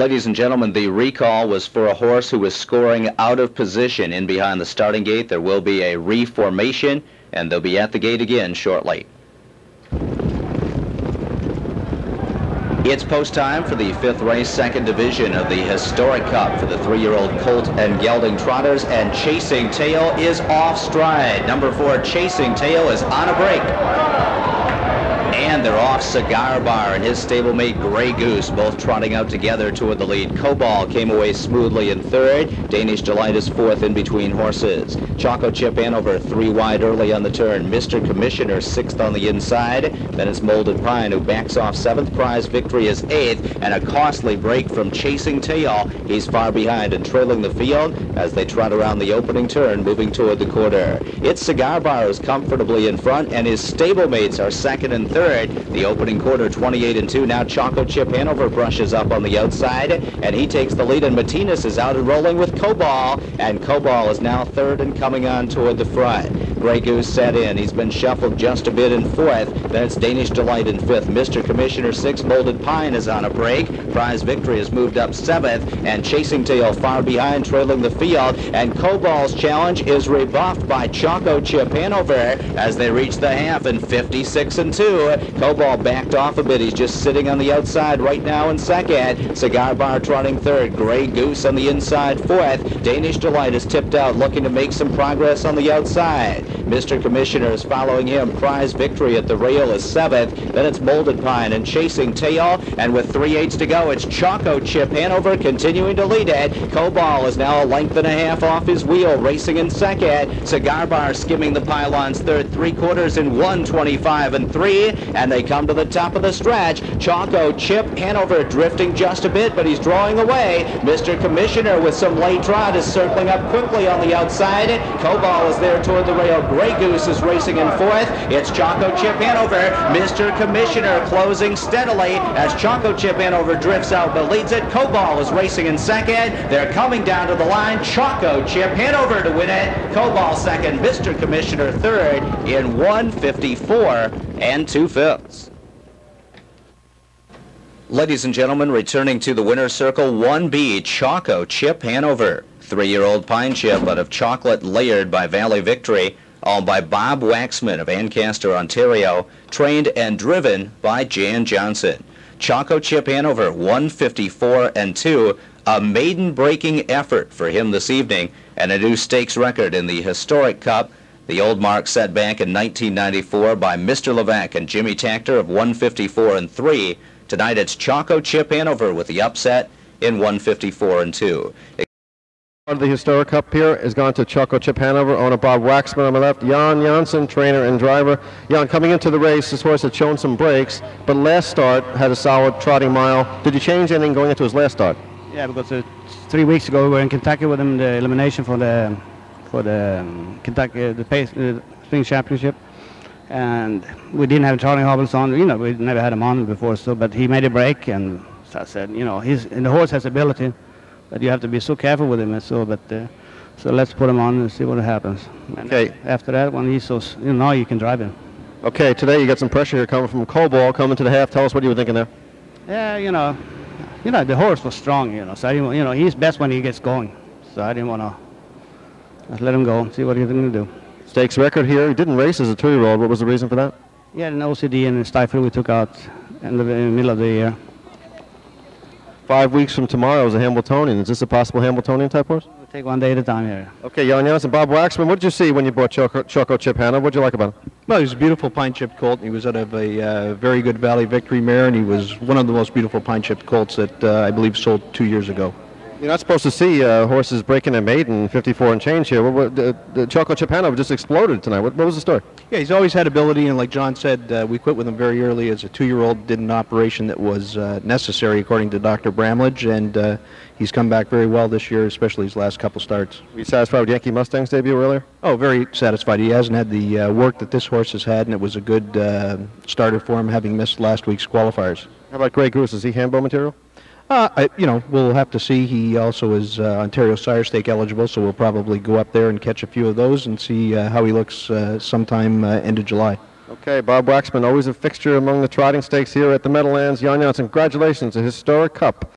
Ladies and gentlemen, the recall was for a horse who was scoring out of position in behind the starting gate. There will be a reformation, and they'll be at the gate again shortly. It's post time for the fifth race, second division of the historic cup for the three-year-old colt and gelding trotters, and Chasing Tail is off stride. Number four, Chasing Tail is on a break Cigar Bar and his stablemate Grey Goose, both trotting out together toward the lead. Cobalt came away smoothly in third. Danish Delight is fourth in between horses. Choco Chip Hanover three wide early on the turn. Mr. Commissioner sixth on the inside. Then it's Molded Pine who backs off seventh. Prize Victory is eighth, and a costly break from Chasing Tail. He's far behind and trailing the field as they trot around the opening turn, moving toward the quarter. It's Cigar Bar is comfortably in front, and his stablemates are second and third. The opening quarter, 28 and 2. Now Choco Chip Hanover brushes up on the outside, and he takes the lead. And Martinez is out and rolling with Cobalt, and Cobalt is now third and coming on toward the front. Grey Goose set in. He's been shuffled just a bit in fourth. Then it's Danish Delight in fifth. Mr. Commissioner six. Molded Pine is on a break. Prize Victory has moved up seventh, and Chasing Tail far behind, trailing the field. And Cobalt's challenge is rebuffed by Choco Chip Hanover as they reach the half in 56 and 2. Cobalt backed off a bit. He's just sitting on the outside right now in second. Cigar Bar trotting third. Grey Goose on the inside fourth. Danish Delight is tipped out, looking to make some progress on the outside. Mr. Commissioner is following him. Prize Victory at the rail is seventh. Then it's Molded Pine and Chasing Tail. And with three eights to go, it's Choco Chip Hanover continuing to lead it. Cobalt is now a length and a half off his wheel, racing in second. Cigar Bar skimming the pylons third, three quarters in 125 and three and they come to the top of the stretch. Choco, Chip, Hanover drifting just a bit, but he's drawing away. Mr. Commissioner with some late trot is circling up quickly on the outside. Cobalt is there toward the rail. Grey Goose is racing in fourth. It's Choco, Chip, Hanover. Mr. Commissioner closing steadily as Choco Chip Hanover drifts out but leads it. Cobalt is racing in second. They're coming down to the line. Choco, Chip, Hanover to win it. Cobalt second. Mr. Commissioner third in 154 and two fifths. Ladies and gentlemen, returning to the winner's circle, 1B, Choco Chip Hanover. Three-year-old pine chip out of chocolate layered by Valley Victory, owned by Bob Waxman of Ancaster, Ontario, trained and driven by Jan Johnson. Choco Chip Hanover, 154 and 2, a maiden-breaking effort for him this evening, and a new stakes record in the historic Cup the old mark set back in 1994 by Mr. Levac and Jimmy Takter of 154 and 3. Tonight it's Choco Chip Hanover with the upset in 154 and 2. The historic cup here has gone to Choco Chip Hanover, owner Bob Waxman on my left, Jan Johnson, trainer and driver. Jan, coming into the race, this horse had shown some breaks, but last start had a solid trotting mile. Did you change anything going into his last start? Yeah, because uh, three weeks ago we were in Kentucky with him, the elimination for the for the um, Kentucky the pace, uh, Spring Championship, and we didn't have Charlie Hobbles on. You know, we never had him on before, so but he made a break, and so I said, you know, he's and the horse has ability, but you have to be so careful with him. And so, but uh, so let's put him on and see what happens. And okay. After that, when he's so, you know, now you can drive him. Okay, today you got some pressure here coming from Cobalt coming to the half. Tell us what you were thinking there. Yeah, you know, you know the horse was strong, you know, so I didn't, you know, he's best when he gets going, so I didn't want to let him go and see what he's going to do. Stakes record here. He didn't race as a two-year-old. What was the reason for that? He had an OCD and a stifle we took out in the, in the middle of the year. Five weeks from tomorrow is a Hambletonian. Is this a possible Hambletonian type horse? We'll take one day at a time here. Okay, Jan Johnson, Bob Waxman, what did you see when you bought Choco, Choco Chip Hannah? What did you like about him? Well, he was a beautiful pine chip colt. He was out of a uh, very good Valley Victory mare, and he was one of the most beautiful pine chip colts that uh, I believe sold two years ago. You're not supposed to see uh, horses breaking a maiden 54 and change here. What, what, the, the Choco Chip Hanover just exploded tonight. What, what, was the story? Yeah, he's always had ability, and like John said, uh, we quit with him very early as a two-year-old. Did an operation that was uh, necessary according to Dr. Bramlage, and uh, he's come back very well this year, especially his last couple starts. Were you satisfied with Yankee Mustang's debut earlier? Oh, very satisfied. He hasn't had the uh, work that this horse has had, and it was a good uh, starter for him, having missed last week's qualifiers. How about Grey Goose? Is he Hambo material? Uh, I, you know, we'll have to see. He also is uh, Ontario Sire Stake eligible, so we'll probably go up there and catch a few of those and see uh, how he looks uh, sometime uh, end of July. Okay, Bob Waxman, always a fixture among the trotting stakes here at the Meadowlands. Jan Johnson, congratulations, a historic cup.